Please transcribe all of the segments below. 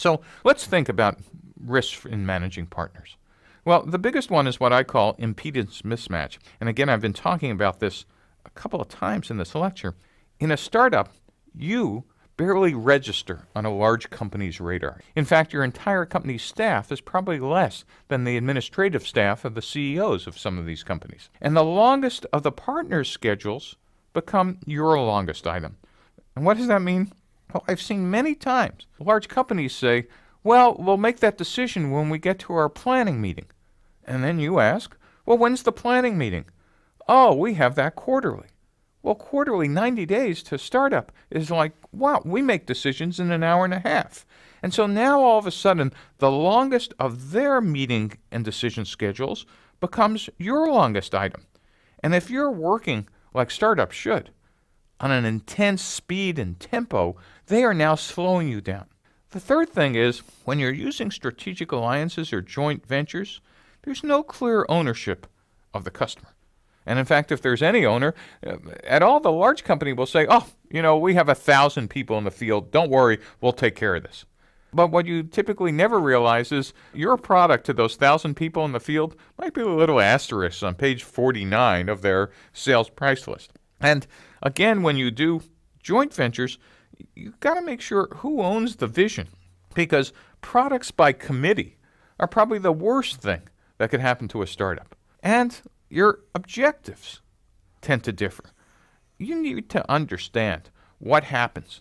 So let's think about risks in managing partners. Well, the biggest one is what I call impedance mismatch. And again, I've been talking about this a couple of times in this lecture. In a startup, you barely register on a large company's radar. In fact, your entire company's staff is probably less than the administrative staff of the CEOs of some of these companies. And the longest of the partners' schedules become your longest item. And what does that mean? Well, I've seen many times large companies say, well, we'll make that decision when we get to our planning meeting. And then you ask, well, when's the planning meeting? Oh, we have that quarterly. Well, quarterly, 90 days to startup is like, wow, we make decisions in an hour and a half. And so now all of a sudden, the longest of their meeting and decision schedules becomes your longest item. And if you're working like startups should, on an intense speed and tempo, they are now slowing you down. The third thing is when you're using strategic alliances or joint ventures, there's no clear ownership of the customer. And in fact, if there's any owner uh, at all, the large company will say, oh, you know, we have a thousand people in the field. Don't worry, we'll take care of this. But what you typically never realize is your product to those thousand people in the field might be a little asterisk on page 49 of their sales price list. And again, when you do joint ventures, you've got to make sure who owns the vision because products by committee are probably the worst thing that could happen to a startup. And your objectives tend to differ. You need to understand what happens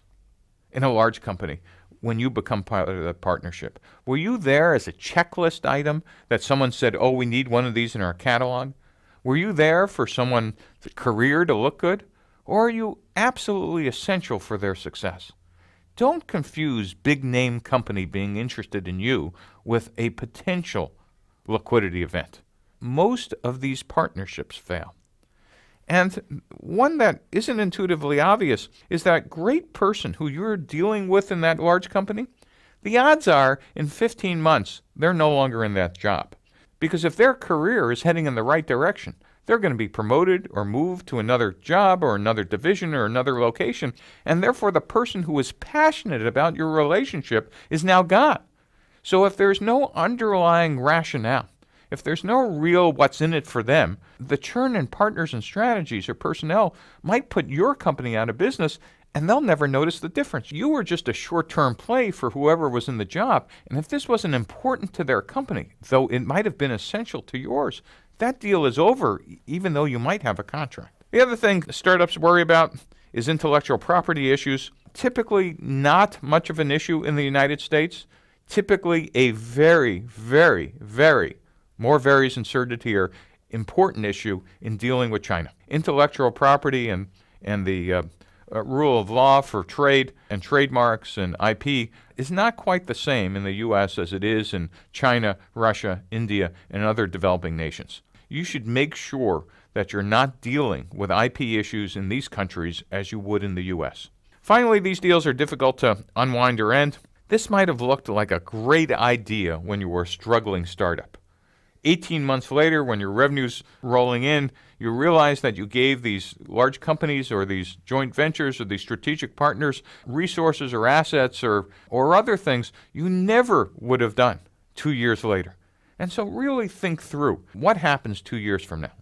in a large company when you become part of the partnership. Were you there as a checklist item that someone said, oh, we need one of these in our catalog? Were you there for someone's career to look good? Or are you absolutely essential for their success? Don't confuse big name company being interested in you with a potential liquidity event most of these partnerships fail. And one that isn't intuitively obvious is that great person who you're dealing with in that large company, the odds are in 15 months they're no longer in that job. Because if their career is heading in the right direction, they're going to be promoted or moved to another job or another division or another location, and therefore the person who was passionate about your relationship is now gone. So if there's no underlying rationale, if there's no real what's in it for them, the churn in partners and strategies or personnel might put your company out of business and they'll never notice the difference. You were just a short term play for whoever was in the job. And if this wasn't important to their company, though it might have been essential to yours, that deal is over, even though you might have a contract. The other thing startups worry about is intellectual property issues. Typically, not much of an issue in the United States. Typically, a very, very, very more varies inserted here, important issue in dealing with China. Intellectual property and, and the uh, uh, rule of law for trade and trademarks and IP is not quite the same in the U.S. as it is in China, Russia, India, and other developing nations. You should make sure that you're not dealing with IP issues in these countries as you would in the U.S. Finally, these deals are difficult to unwind or end. This might have looked like a great idea when you were a struggling startup. 18 months later, when your revenue's rolling in, you realize that you gave these large companies or these joint ventures or these strategic partners resources or assets or, or other things you never would have done two years later. And so, really think through what happens two years from now.